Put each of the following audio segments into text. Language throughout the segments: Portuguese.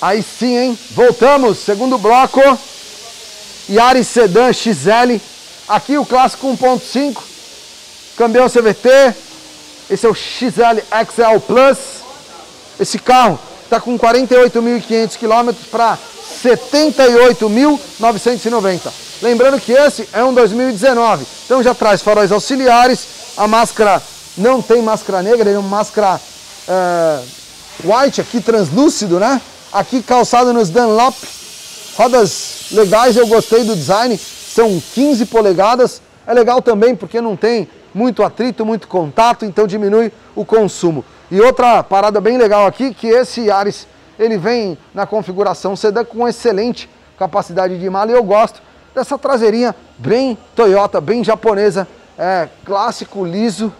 Aí sim, hein? Voltamos, segundo bloco. Yaris Sedan XL. Aqui o clássico 1.5. Campeão CVT. Esse é o XL XL Plus. Esse carro está com 48.500 quilômetros para 78.990. Lembrando que esse é um 2019, então já traz faróis auxiliares, a máscara não tem máscara negra, ele é uma máscara é, white aqui, translúcido, né? Aqui calçado nos Dunlop, rodas legais, eu gostei do design, são 15 polegadas, é legal também porque não tem muito atrito, muito contato, então diminui o consumo. E outra parada bem legal aqui, que esse Yaris, ele vem na configuração sedã com excelente capacidade de mala. E eu gosto dessa traseirinha bem Toyota, bem japonesa, é, clássico, liso,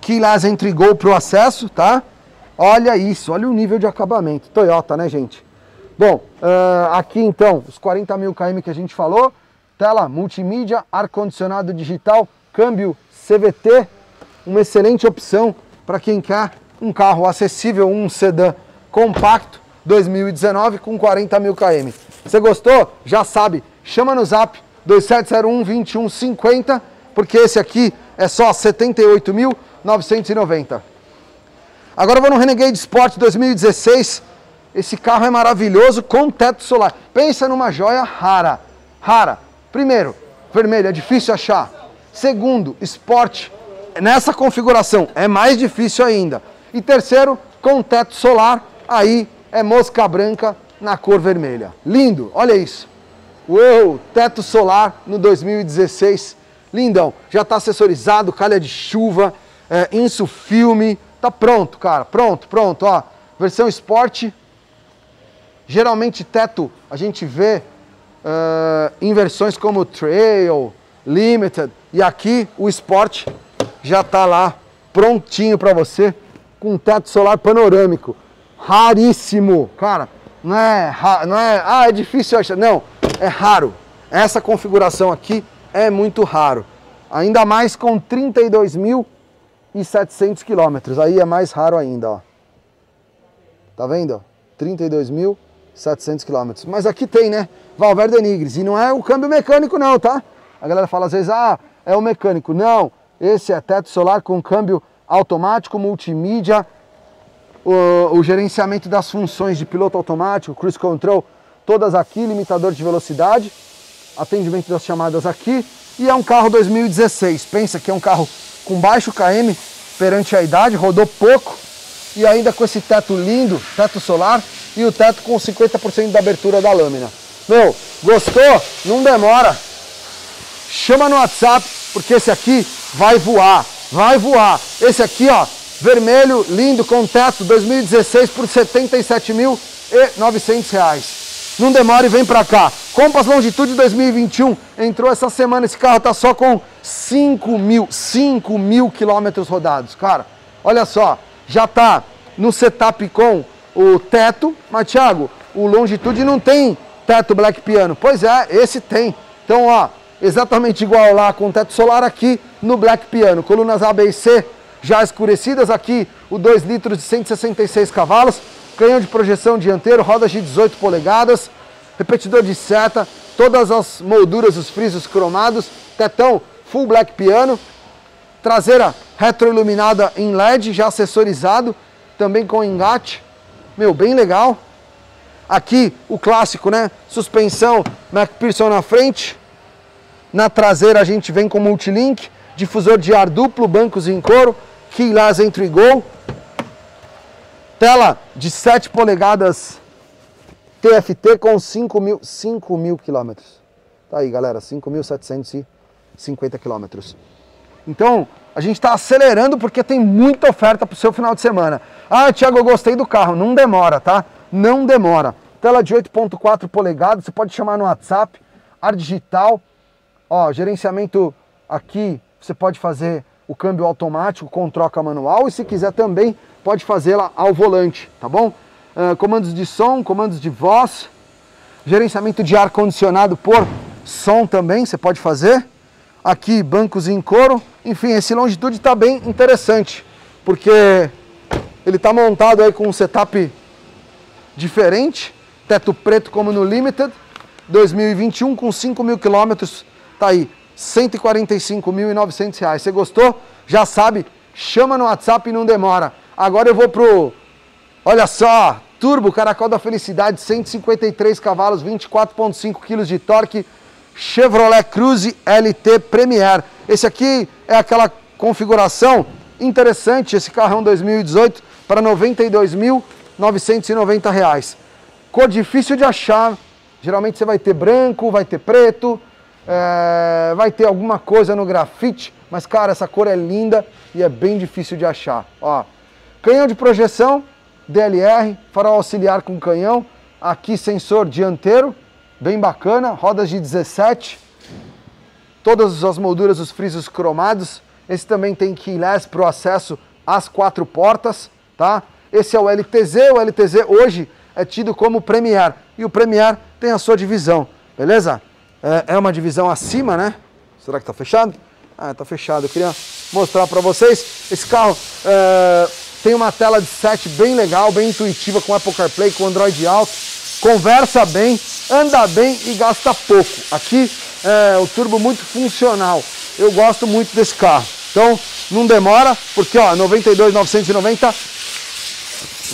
keyless entry go para o acesso, tá? Olha isso, olha o nível de acabamento. Toyota, né, gente? Bom, uh, aqui então, os 40 mil km que a gente falou, tela multimídia, ar-condicionado digital, câmbio CVT, uma excelente opção para quem quer um carro acessível, um sedã compacto 2019 com 40 mil km. Você gostou? Já sabe, chama no zap 2701 2150, porque esse aqui é só 78.990. Agora eu vou no Renegade Sport 2016. Esse carro é maravilhoso com teto solar. Pensa numa joia rara. Rara. Primeiro, vermelho, é difícil achar. Segundo, Sport. Nessa configuração é mais difícil ainda. E terceiro, com teto solar, aí é mosca branca na cor vermelha. Lindo, olha isso. Uou, teto solar no 2016. Lindão, já está assessorizado, calha de chuva, é, insu filme, tá pronto, cara, pronto, pronto, ó. Versão Sport, geralmente teto a gente vê uh, em versões como Trail, Limited, e aqui o Sport já está lá prontinho para você, com teto solar panorâmico raríssimo. Cara, não é, não é, ah, é difícil achar. Não, é raro. Essa configuração aqui é muito raro. Ainda mais com 32.700 quilômetros. Aí é mais raro ainda, ó. Tá vendo? 32.700 quilômetros. Mas aqui tem, né? Valverde Nigris. E não é o câmbio mecânico não, tá? A galera fala às vezes, ah, é o mecânico. Não, esse é teto solar com câmbio automático, multimídia, o, o gerenciamento das funções de piloto automático, cruise control, todas aqui, limitador de velocidade, atendimento das chamadas aqui, e é um carro 2016. Pensa que é um carro com baixo KM perante a idade, rodou pouco e ainda com esse teto lindo, teto solar e o teto com 50% da abertura da lâmina. Meu, gostou? Não demora. Chama no WhatsApp, porque esse aqui vai voar, vai voar. Esse aqui, ó, vermelho, lindo, com teto, 2016 por R$ 77.900. Não demore, vem pra cá. Compass Longitude 2021 entrou essa semana. Esse carro tá só com 5 mil, 5 mil quilômetros rodados. Cara, olha só, já tá no setup com o teto. Mas, Thiago, o Longitude não tem teto Black Piano. Pois é, esse tem. Então, ó, exatamente igual lá com teto solar aqui no Black Piano. Colunas A, B e C já escurecidas. Aqui o 2 litros de 166 cavalos, canhão de projeção dianteiro, rodas de 18 polegadas, repetidor de seta, todas as molduras, os frisos cromados, tetão full black piano, traseira retroiluminada em LED, já acessorizado, também com engate, meu, bem legal. Aqui o clássico, né? Suspensão McPherson na frente, na traseira a gente vem com multilink, difusor de ar duplo, bancos em couro, keyless entry go, tela de 7 polegadas TFT com 5 mil, 5 mil quilômetros. Tá aí, galera, 5.750 quilômetros. Então, a gente está acelerando porque tem muita oferta para o seu final de semana. Ah, Thiago, eu gostei do carro. Não demora, tá? Não demora. Tela de 8.4 polegadas, você pode chamar no WhatsApp, ar digital, ó, gerenciamento aqui, você pode fazer o câmbio automático com troca manual e se quiser também pode fazê-la ao volante, tá bom? Uh, comandos de som, comandos de voz, gerenciamento de ar condicionado por som também você pode fazer. Aqui bancos em couro, enfim, esse longitude está bem interessante porque ele está montado aí com um setup diferente, teto preto como no Limited, 2021 com 5 mil quilômetros, tá aí, 145.900 reais. Você gostou? Já sabe, chama no WhatsApp e não demora. Agora eu vou pro, olha só, Turbo Caracol da Felicidade, 153 cavalos, 24.5 kg de torque, Chevrolet Cruze LT Premier. Esse aqui é aquela configuração interessante, esse carro é um 2018 para 92.990 reais. Cor difícil de achar, geralmente você vai ter branco, vai ter preto, é, vai ter alguma coisa no grafite, mas cara, essa cor é linda e é bem difícil de achar. Ó, canhão de projeção, DLR, farol auxiliar com canhão, aqui sensor dianteiro, bem bacana, rodas de 17, todas as molduras, os frisos cromados, esse também tem keyless para o acesso às quatro portas, tá? Esse é o LTZ, o LTZ hoje é tido como Premier e o Premier tem a sua divisão, beleza? É, é uma divisão acima, né? Será que está fechado? Ah, está fechado. Eu queria mostrar para vocês. Esse carro é, tem uma tela de set bem legal, bem intuitiva com Apple CarPlay, com Android Auto. Conversa bem, anda bem e gasta pouco. Aqui é o turbo muito funcional. Eu gosto muito desse carro. Então, não demora, porque ó, 92,990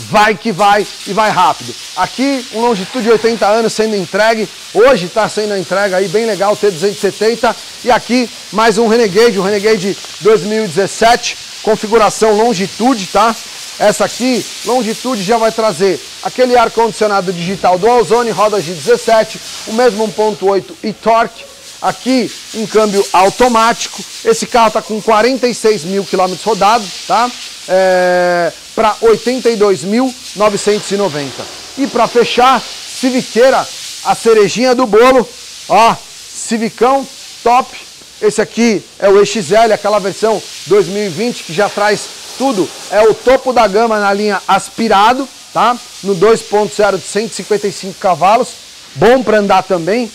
vai que vai e vai rápido. Aqui, um longitude de 80 anos sendo entregue, hoje está sendo entregue aí, bem legal, T270, e aqui mais um Renegade, um Renegade 2017, configuração longitude, tá? Essa aqui, longitude, já vai trazer aquele ar-condicionado digital do Ozone, rodas de 17, o mesmo 1.8 e torque, aqui um câmbio automático, esse carro está com 46 mil quilômetros rodados, tá? É, para 82.990. E para fechar, Civiqueira, a cerejinha do bolo, ó, Civicão top. Esse aqui é o EXL, aquela versão 2020 que já traz tudo. É o topo da gama na linha aspirado, tá? No 2.0 de 155 cavalos. Bom para andar também.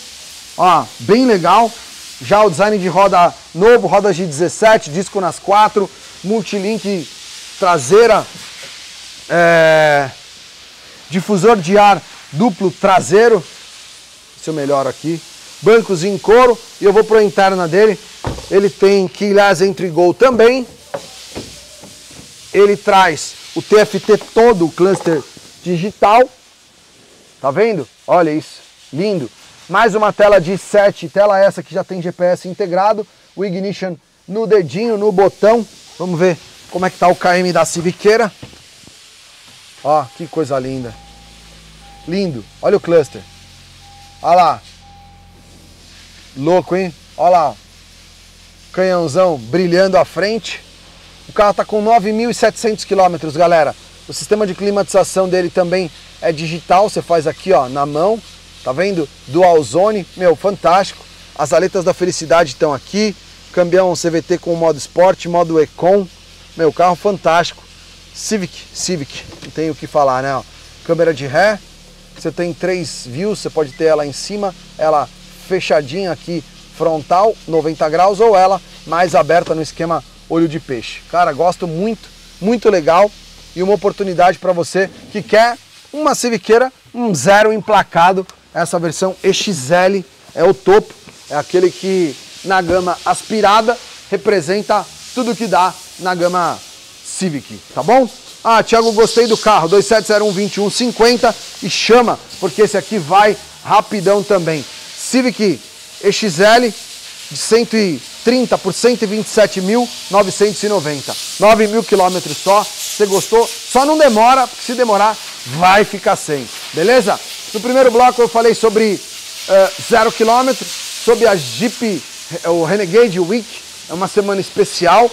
Ó, bem legal. Já o design de roda novo, rodas de 17, disco nas quatro, multilink traseira é, difusor de ar duplo traseiro, se eu melhor aqui, bancos em couro e eu vou a interna dele. Ele tem keyless entry gol também. Ele traz o TFT todo, o cluster digital. Tá vendo? Olha isso, lindo. Mais uma tela de 7, tela essa que já tem GPS integrado, o ignition no dedinho, no botão. Vamos ver como é que tá o KM da Civiqueira. Ó, que coisa linda. Lindo. Olha o cluster. Olha lá. Louco, hein? Olha lá. Canhãozão brilhando à frente. O carro está com 9.700 quilômetros, galera. O sistema de climatização dele também é digital. Você faz aqui, ó, na mão. Tá vendo? Dual zone. Meu, fantástico. As aletas da felicidade estão aqui. Cambião CVT com modo Sport, modo Econ. Meu, carro fantástico. Civic, Civic, não tem o que falar, né? Câmera de ré, você tem três views, você pode ter ela em cima, ela fechadinha aqui, frontal, 90 graus, ou ela mais aberta no esquema olho de peixe. Cara, gosto muito, muito legal e uma oportunidade para você que quer uma civiqueira, um zero emplacado, essa versão EXL é o topo, é aquele que na gama aspirada representa tudo que dá na gama Civic, tá bom? Ah, Thiago, gostei do carro, 2701-2150 e chama, porque esse aqui vai rapidão também. Civic EXL de 130 por 127.990. 9 mil quilômetros só. Você gostou? Só não demora, porque se demorar, vai ficar sem. Beleza? No primeiro bloco eu falei sobre uh, zero quilômetro, sobre a Jeep, o Renegade Week. É uma semana especial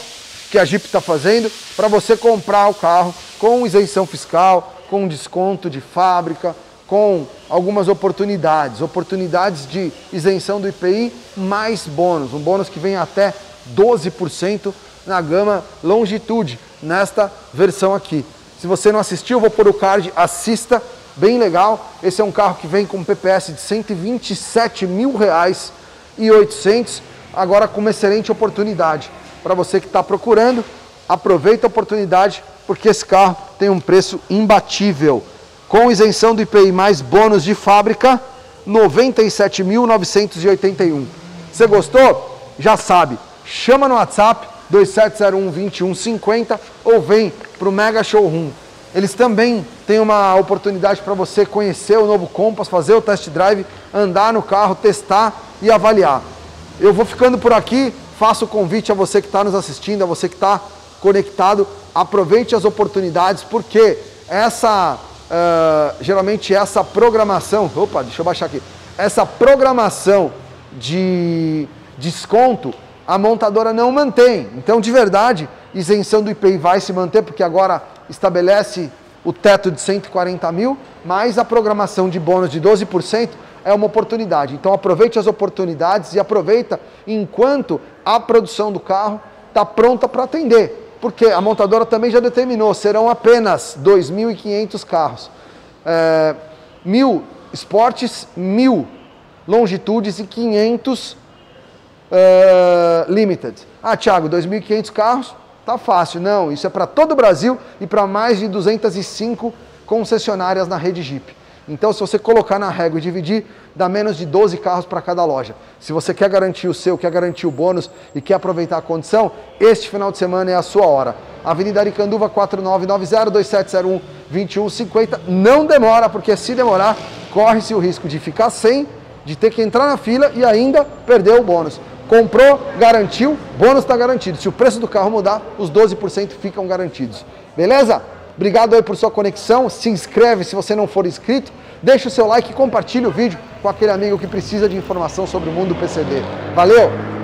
que a Jeep está fazendo para você comprar o carro com isenção fiscal, com desconto de fábrica, com algumas oportunidades, oportunidades de isenção do IPI mais bônus, um bônus que vem até 12% na gama Longitude, nesta versão aqui. Se você não assistiu, vou pôr o card, assista, bem legal. Esse é um carro que vem com PPS de 127 mil reais e 800, agora com uma excelente oportunidade para você que está procurando, aproveita a oportunidade porque esse carro tem um preço imbatível. Com isenção do IPI mais bônus de fábrica, 97.981. Você gostou? Já sabe, chama no WhatsApp 2701 2150 ou vem para o Mega Showroom. Eles também têm uma oportunidade para você conhecer o novo Compass, fazer o test drive, andar no carro, testar e avaliar. Eu vou ficando por aqui, faço o convite a você que está nos assistindo, a você que está conectado, aproveite as oportunidades, porque essa, uh, geralmente essa programação, opa, deixa eu baixar aqui, essa programação de desconto, a montadora não mantém. Então, de verdade, isenção do IPI vai se manter, porque agora estabelece o teto de 140 mil, mais a programação de bônus de 12% é uma oportunidade. Então aproveite as oportunidades e aproveita enquanto a produção do carro está pronta para atender. Porque a montadora também já determinou, serão apenas 2.500 carros. É, mil esportes, mil longitudes e 500 é, limited. Ah, Thiago, 2.500 carros, Tá fácil, não. Isso é para todo o Brasil e para mais de 205 concessionárias na rede Jeep. Então, se você colocar na régua e dividir, dá menos de 12 carros para cada loja. Se você quer garantir o seu, quer garantir o bônus e quer aproveitar a condição, este final de semana é a sua hora. Avenida Aricanduva 4990-2701-2150. Não demora, porque se demorar, corre-se o risco de ficar sem, de ter que entrar na fila e ainda perder o bônus. Comprou, garantiu, bônus está garantido. Se o preço do carro mudar, os 12% ficam garantidos. Beleza? Obrigado aí por sua conexão. Se inscreve se você não for inscrito. Deixa o seu like e compartilha o vídeo com aquele amigo que precisa de informação sobre o mundo PCD. Valeu!